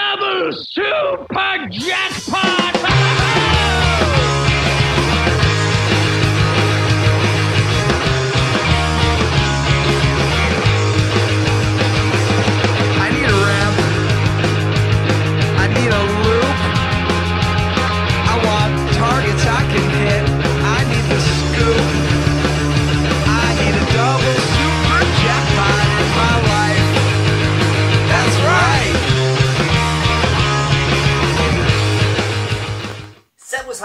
double super jackpot!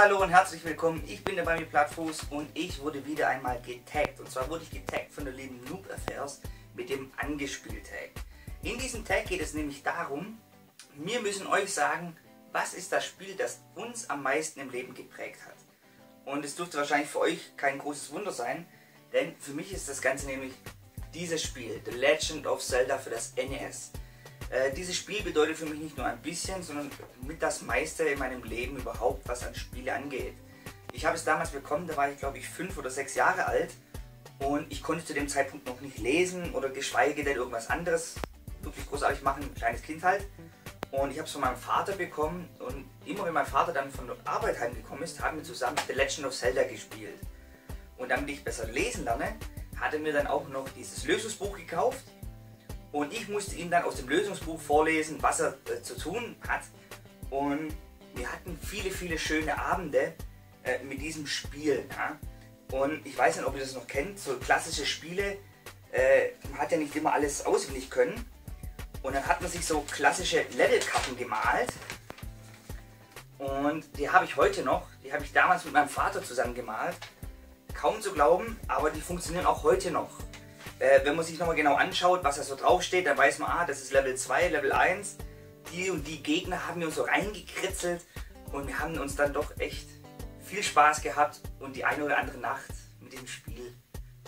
hallo und herzlich willkommen. Ich bin der Bami Plattfuß und ich wurde wieder einmal getaggt. Und zwar wurde ich getaggt von der lieben Noob Affairs mit dem Angespielt-Tag. In diesem Tag geht es nämlich darum, wir müssen euch sagen, was ist das Spiel, das uns am meisten im Leben geprägt hat. Und es dürfte wahrscheinlich für euch kein großes Wunder sein, denn für mich ist das Ganze nämlich dieses Spiel, The Legend of Zelda für das NES. Äh, dieses Spiel bedeutet für mich nicht nur ein bisschen, sondern mit das meiste in meinem Leben überhaupt, was an Spiele angeht. Ich habe es damals bekommen, da war ich glaube ich fünf oder sechs Jahre alt und ich konnte zu dem Zeitpunkt noch nicht lesen oder geschweige denn irgendwas anderes wirklich großartig machen, ein kleines Kind halt. Und ich habe es von meinem Vater bekommen und immer wenn mein Vater dann von der Arbeit heimgekommen ist, haben wir zusammen The Legend of Zelda gespielt. Und damit ich besser lesen lerne, hat er mir dann auch noch dieses Lösungsbuch gekauft und ich musste ihm dann aus dem Lösungsbuch vorlesen, was er äh, zu tun hat. Und wir hatten viele, viele schöne Abende äh, mit diesem Spiel. Ja? Und ich weiß nicht, ob ihr das noch kennt, so klassische Spiele, äh, man hat ja nicht immer alles auswendig können. Und dann hat man sich so klassische Levelkarten gemalt. Und die habe ich heute noch. Die habe ich damals mit meinem Vater zusammen gemalt. Kaum zu glauben, aber die funktionieren auch heute noch. Äh, wenn man sich nochmal genau anschaut, was da so draufsteht, dann weiß man, ah, das ist Level 2, Level 1. Die und die Gegner haben wir uns so reingekritzelt und wir haben uns dann doch echt viel Spaß gehabt und die eine oder andere Nacht mit dem Spiel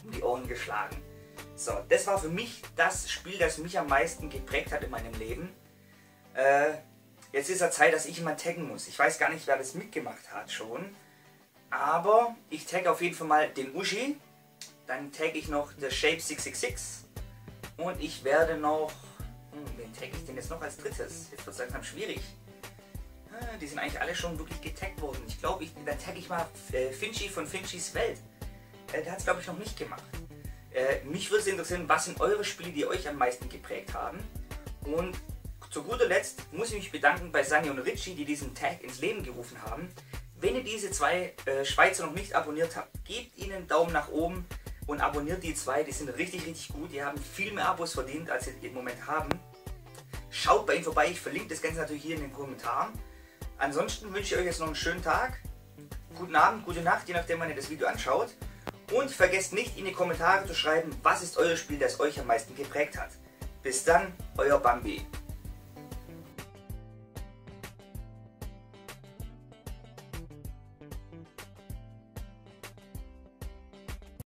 um die Ohren geschlagen. So, das war für mich das Spiel, das mich am meisten geprägt hat in meinem Leben. Äh, jetzt ist es Zeit, dass ich jemand taggen muss. Ich weiß gar nicht, wer das mitgemacht hat schon. Aber ich tagge auf jeden Fall mal den Uschi. Dann tagge ich noch der Shape 666. Und ich werde noch. Hm, wen tagge ich denn jetzt noch als drittes? Jetzt wird es langsam schwierig. Ah, Die sind eigentlich alle schon wirklich getaggt worden. Ich glaube, ich, dann tagge ich mal äh, Finchi von Finchis Welt. Äh, der hat es, glaube ich, noch nicht gemacht. Äh, mich würde es interessieren, was sind eure Spiele, die euch am meisten geprägt haben? Und zu guter Letzt muss ich mich bedanken bei Sani und Richie, die diesen Tag ins Leben gerufen haben. Wenn ihr diese zwei äh, Schweizer noch nicht abonniert habt, gebt ihnen einen Daumen nach oben und abonniert die zwei. Die sind richtig, richtig gut. Die haben viel mehr Abos verdient, als sie im Moment haben. Schaut bei ihnen vorbei. Ich verlinke das Ganze natürlich hier in den Kommentaren. Ansonsten wünsche ich euch jetzt noch einen schönen Tag. Guten Abend, gute Nacht, je nachdem, wann ihr das Video anschaut. Und vergesst nicht in die Kommentare zu schreiben, was ist euer Spiel, das euch am meisten geprägt hat. Bis dann, euer Bambi.